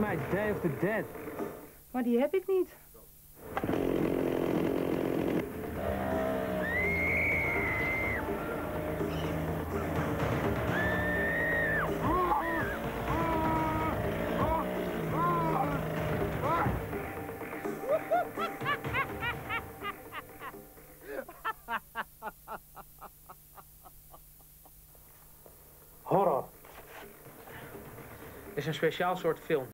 Day of the Dead. Maar die heb ik niet. Horror. is een speciaal soort film.